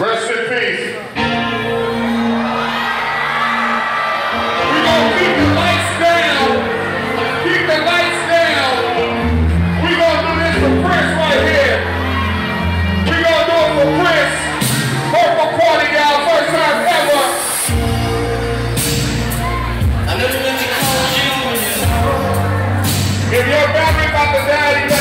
Rest in peace. About die,